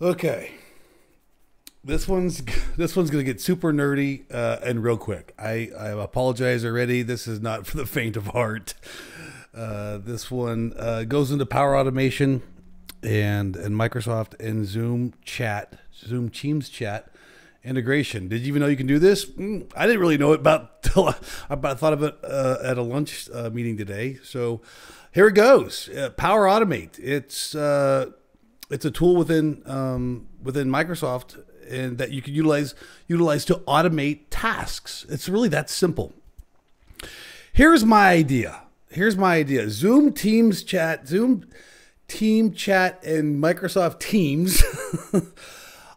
Okay. This one's this one's gonna get super nerdy uh, and real quick. I, I apologize already. This is not for the faint of heart. Uh, this one uh, goes into Power Automation and and Microsoft and Zoom Chat, Zoom Teams Chat integration. Did you even know you can do this? Mm, I didn't really know it about till I, about thought of it uh, at a lunch uh, meeting today. So here it goes. Uh, Power Automate. It's uh, it's a tool within um, within Microsoft and that you can utilize utilize to automate tasks. It's really that simple. Here's my idea. Here's my idea. Zoom Teams chat, Zoom Team Chat and Microsoft Teams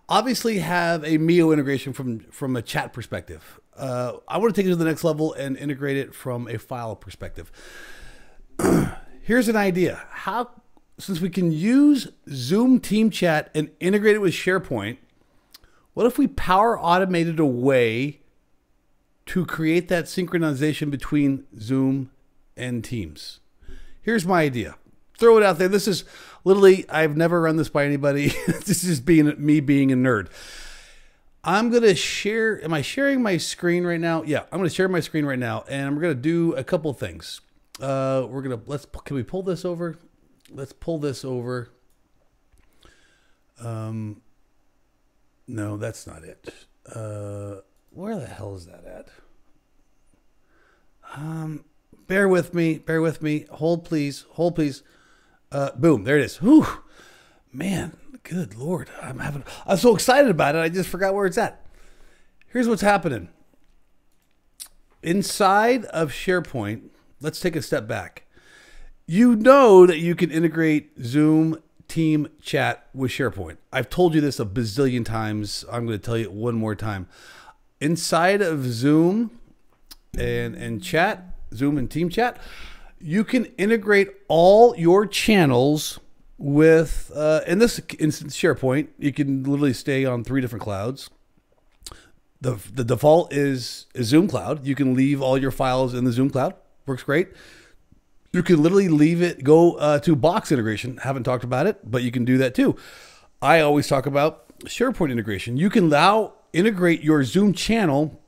obviously have a Mio integration from from a chat perspective. Uh, I want to take it to the next level and integrate it from a file perspective. Here's an idea. How since we can use Zoom Team Chat and integrate it with SharePoint, what if we power automated a way to create that synchronization between Zoom and Teams? Here's my idea. Throw it out there. This is literally, I've never run this by anybody. this is being me being a nerd. I'm going to share. Am I sharing my screen right now? Yeah, I'm going to share my screen right now, and I'm going to do a couple things. Uh, we're going to let's. Can we pull this over? Let's pull this over. Um, no, that's not it. Uh, where the hell is that at? Um, bear with me. Bear with me. Hold, please. Hold, please. Uh, boom. There it is. Whew. Man, good lord. I'm having. I'm so excited about it. I just forgot where it's at. Here's what's happening. Inside of SharePoint, let's take a step back you know that you can integrate Zoom team chat with SharePoint. I've told you this a bazillion times. I'm going to tell you it one more time. Inside of Zoom and and chat, Zoom and team chat, you can integrate all your channels with uh, in this instance SharePoint. You can literally stay on three different clouds. The, the default is, is Zoom Cloud. You can leave all your files in the Zoom Cloud. Works great. You can literally leave it, go uh, to box integration. Haven't talked about it, but you can do that too. I always talk about SharePoint integration. You can now integrate your Zoom channel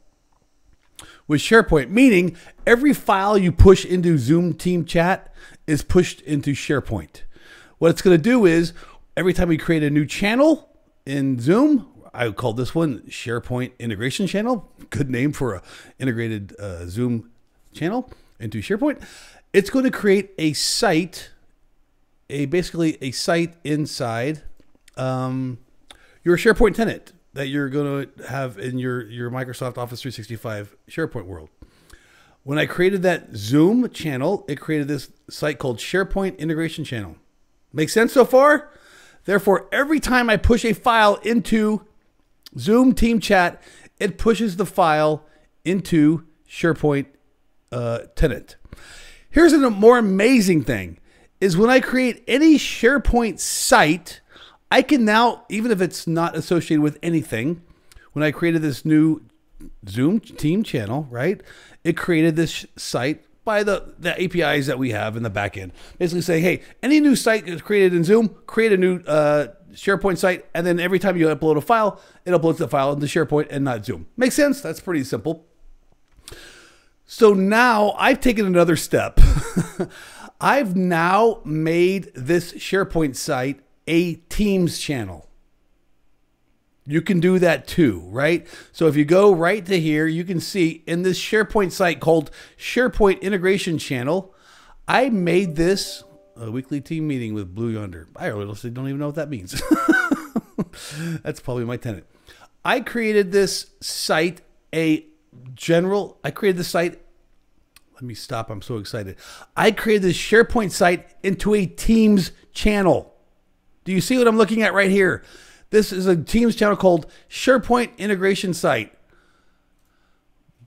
with SharePoint, meaning every file you push into Zoom Team Chat is pushed into SharePoint. What it's going to do is every time we create a new channel in Zoom, I would call this one SharePoint integration channel. Good name for a integrated uh, Zoom channel into SharePoint it's going to create a site, a basically a site inside um, your SharePoint tenant that you're going to have in your your Microsoft Office 365 SharePoint world. When I created that Zoom channel, it created this site called SharePoint Integration Channel. Make sense so far? Therefore, every time I push a file into Zoom Team Chat, it pushes the file into SharePoint uh, tenant. Here's a more amazing thing is when I create any SharePoint site, I can now, even if it's not associated with anything, when I created this new Zoom team channel, right? It created this site by the, the APIs that we have in the backend. Basically say, hey, any new site is created in Zoom, create a new uh, SharePoint site, and then every time you upload a file, it uploads the file into SharePoint and not Zoom. Makes sense? That's pretty simple. So now I've taken another step. I've now made this SharePoint site a Teams channel. You can do that too, right? So if you go right to here, you can see in this SharePoint site called SharePoint Integration Channel, I made this a weekly team meeting with Blue Yonder. I honestly don't even know what that means. That's probably my tenant. I created this site a general, I created the site. Let me stop. I'm so excited. I created this SharePoint site into a Teams channel. Do you see what I'm looking at right here? This is a Teams channel called SharePoint Integration Site.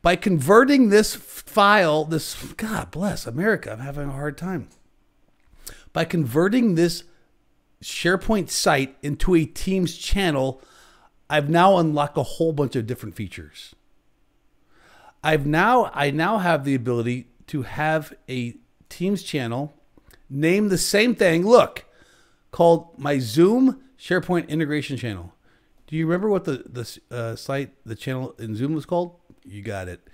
By converting this file, this, God bless America, I'm having a hard time. By converting this SharePoint site into a Teams channel, I've now unlocked a whole bunch of different features. I've now I now have the ability to have a Teams channel name the same thing. Look, called my Zoom SharePoint integration channel. Do you remember what the the uh, site, the channel in Zoom was called? You got it.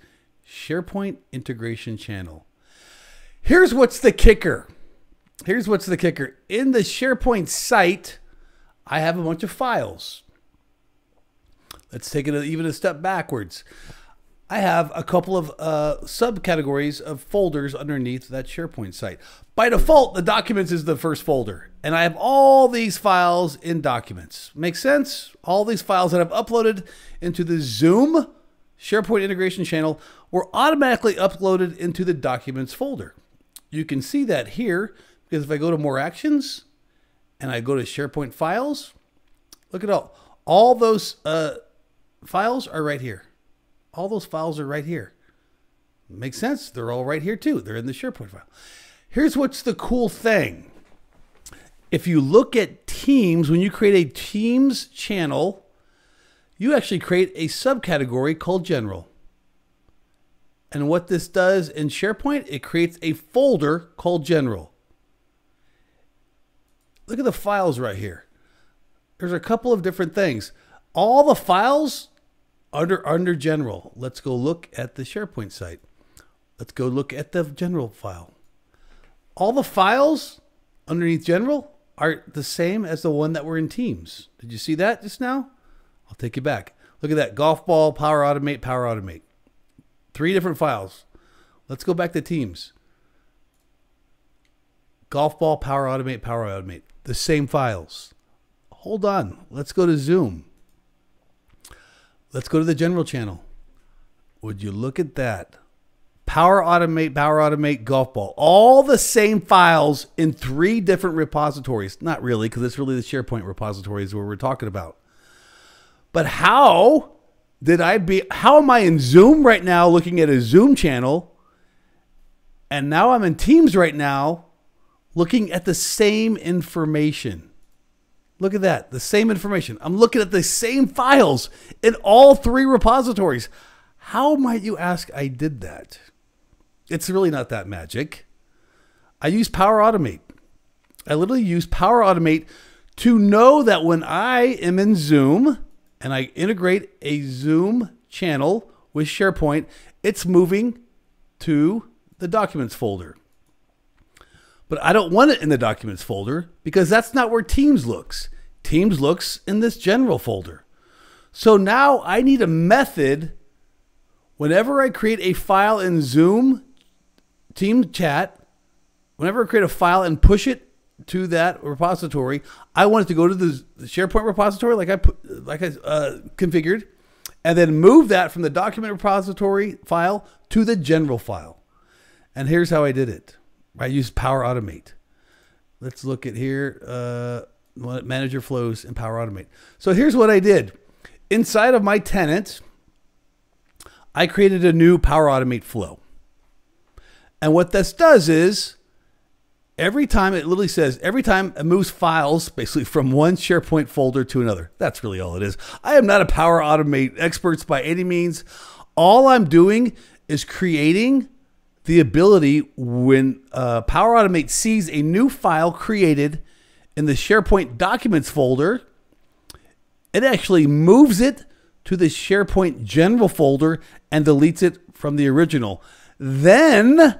SharePoint integration channel. Here's what's the kicker. Here's what's the kicker. In the SharePoint site, I have a bunch of files. Let's take it even a step backwards. I have a couple of uh, subcategories of folders underneath that SharePoint site. By default, the documents is the first folder, and I have all these files in documents. Makes sense? All these files that I've uploaded into the Zoom SharePoint integration channel were automatically uploaded into the documents folder. You can see that here because if I go to more actions and I go to SharePoint files, look at all all those uh, files are right here. All those files are right here. Makes sense. They're all right here too. They're in the SharePoint file. Here's what's the cool thing. If you look at Teams, when you create a Teams channel, you actually create a subcategory called General. And what this does in SharePoint, it creates a folder called General. Look at the files right here. There's a couple of different things. All the files under under general. Let's go look at the SharePoint site. Let's go look at the general file. All the files underneath general are the same as the one that were in Teams. Did you see that just now? I'll take you back. Look at that golf ball, power automate, power automate. Three different files. Let's go back to Teams. Golf ball, power automate, power automate. The same files. Hold on. Let's go to Zoom. Let's go to the general channel. Would you look at that? Power Automate, Power Automate, Golf Ball. All the same files in three different repositories. Not really, because it's really the SharePoint repositories where we're talking about. But how did I be, how am I in Zoom right now looking at a Zoom channel? And now I'm in Teams right now looking at the same information. Look at that, the same information. I'm looking at the same files in all three repositories. How might you ask I did that? It's really not that magic. I use Power Automate. I literally use Power Automate to know that when I am in Zoom and I integrate a Zoom channel with SharePoint, it's moving to the documents folder. But I don't want it in the documents folder because that's not where Teams looks. Teams looks in this general folder. So now I need a method whenever I create a file in Zoom team chat, whenever I create a file and push it to that repository, I want it to go to the SharePoint repository like I put, like I uh, configured, and then move that from the document repository file to the general file. And here's how I did it. I used Power Automate. Let's look at here. Uh, manager flows and Power Automate. So here's what I did. Inside of my tenant, I created a new Power Automate flow. And what this does is every time it literally says every time it moves files basically from one SharePoint folder to another. That's really all it is. I am not a Power Automate expert by any means. All I'm doing is creating the ability when uh, Power Automate sees a new file created in the SharePoint Documents folder, it actually moves it to the SharePoint General folder and deletes it from the original. Then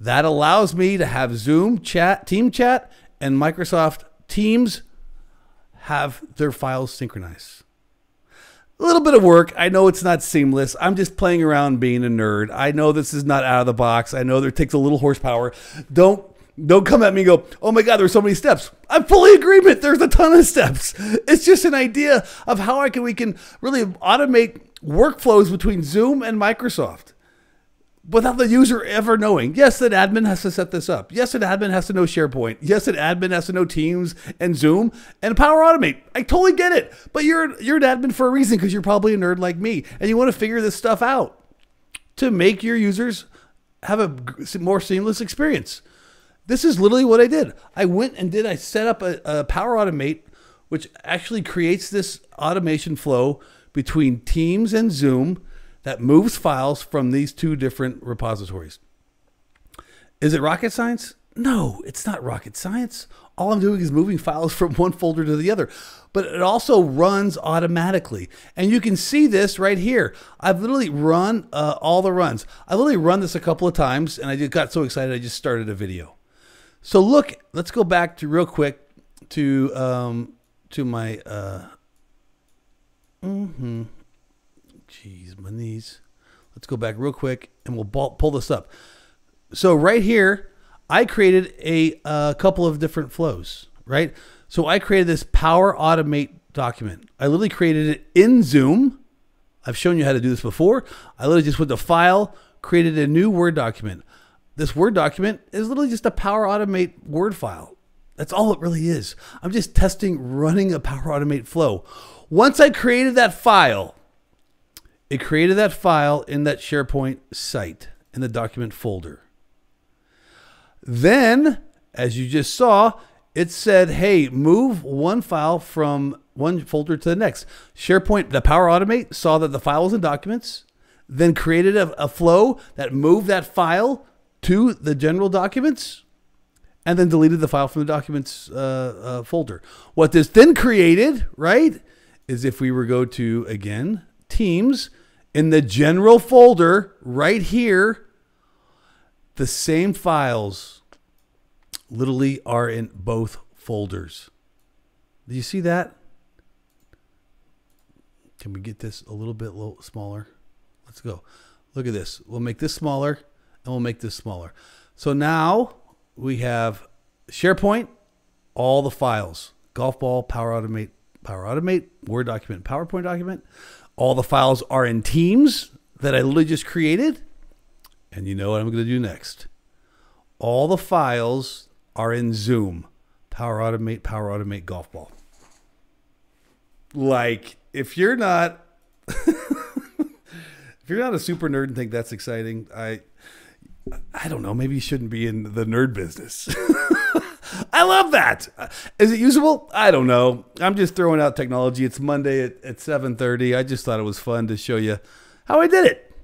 that allows me to have Zoom chat, Team Chat, and Microsoft Teams have their files synchronized. A little bit of work. I know it's not seamless. I'm just playing around being a nerd. I know this is not out of the box. I know there takes a little horsepower. Don't don't come at me and go, oh my God, there's so many steps. I'm fully agreement. There's a ton of steps. It's just an idea of how I can we can really automate workflows between Zoom and Microsoft without the user ever knowing. Yes, an admin has to set this up. Yes, an admin has to know SharePoint. Yes, an admin has to know Teams and Zoom and Power Automate. I totally get it. But you're you're an admin for a reason because you're probably a nerd like me and you want to figure this stuff out to make your users have a more seamless experience. This is literally what I did. I went and did I set up a, a Power Automate, which actually creates this automation flow between Teams and Zoom that moves files from these two different repositories. Is it rocket science? No, it's not rocket science. all I'm doing is moving files from one folder to the other. But it also runs automatically. And you can see this right here. I've literally run uh, all the runs. I literally run this a couple of times and I just got so excited I just started a video. So look, let's go back to real quick to um, to my uh, mm-hmm. Jeez, my knees. Let's go back real quick and we'll pull this up. So right here, I created a, a couple of different flows, right? So I created this Power Automate document. I literally created it in Zoom. I've shown you how to do this before. I literally just went to File, created a new Word document. This Word document is literally just a Power Automate Word file. That's all it really is. I'm just testing running a Power Automate flow. Once I created that file, it created that file in that SharePoint site in the document folder. Then, as you just saw, it said, hey, move one file from one folder to the next. SharePoint, the Power Automate, saw that the file was in documents, then created a, a flow that moved that file to the general documents, and then deleted the file from the documents uh, uh, folder. What this then created, right, is if we were go to, again, Teams, in the general folder right here, the same files literally are in both folders. Do you see that? Can we get this a little bit little smaller? Let's go. Look at this. We'll make this smaller and we'll make this smaller. So now we have SharePoint, all the files, golf ball, Power Automate, Power Automate, Word document, PowerPoint document. All the files are in Teams that I literally just created. And you know what I'm going to do next. All the files are in Zoom. Power Automate, Power Automate Golf Ball. Like, if you're not if you're not a super nerd and think that's exciting, I I don't know, maybe you shouldn't be in the nerd business. I love that. Is it usable? I don't know. I'm just throwing out technology. It's Monday at, at 7:30. I just thought it was fun to show you how I did it.